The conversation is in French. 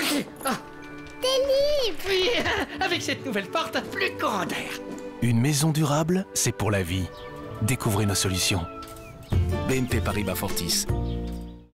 ok. Ah. Euh, avec cette nouvelle porte, plus courant d'air Une maison durable, c'est pour la vie. Découvrez nos solutions. BNP Paribas Fortis.